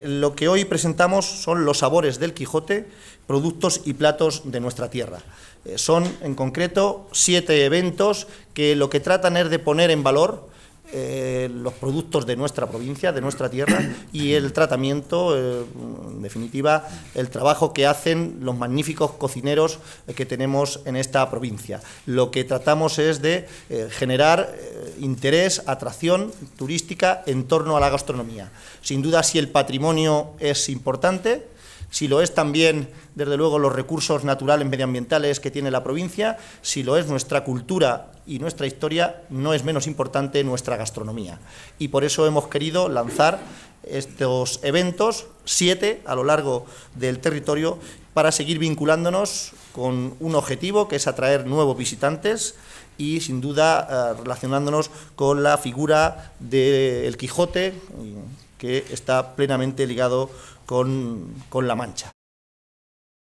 Lo que hoy presentamos son los sabores del Quijote, productos y platos de nuestra tierra. Eh, son, en concreto, siete eventos que lo que tratan es de poner en valor eh, los productos de nuestra provincia, de nuestra tierra, y el tratamiento, eh, en definitiva, el trabajo que hacen los magníficos cocineros que tenemos en esta provincia. Lo que tratamos es de generar interés, atracción turística en torno a la gastronomía. Sin duda, si el patrimonio es importante, si lo es también, desde luego, los recursos naturales medioambientales que tiene la provincia, si lo es nuestra cultura y nuestra historia, no es menos importante nuestra gastronomía. Y por eso hemos querido lanzar estos eventos, siete a lo largo del territorio, para seguir vinculándonos con un objetivo que es atraer nuevos visitantes y sin duda eh, relacionándonos con la figura del Quijote que está plenamente ligado con, con La Mancha.